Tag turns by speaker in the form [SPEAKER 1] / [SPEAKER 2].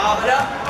[SPEAKER 1] 好，大家